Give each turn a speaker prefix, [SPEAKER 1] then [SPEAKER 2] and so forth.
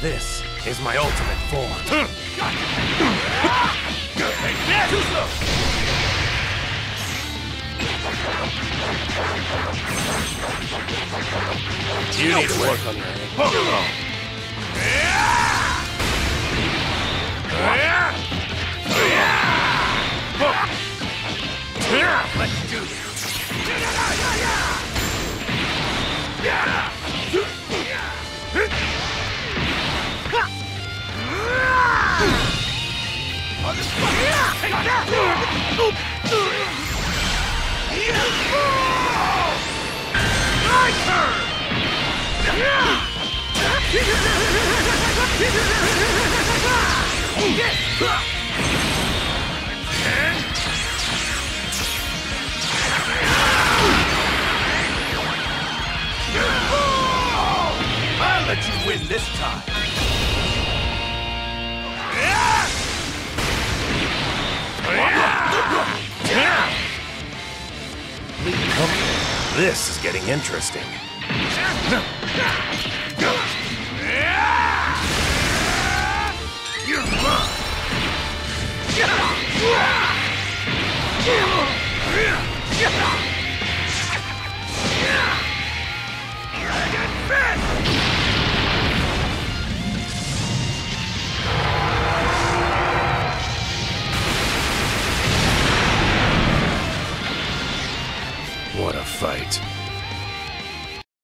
[SPEAKER 1] This is my ultimate form. You need to work on your. Let's do this. I'll let you win this time. This is getting interesting. What a fight.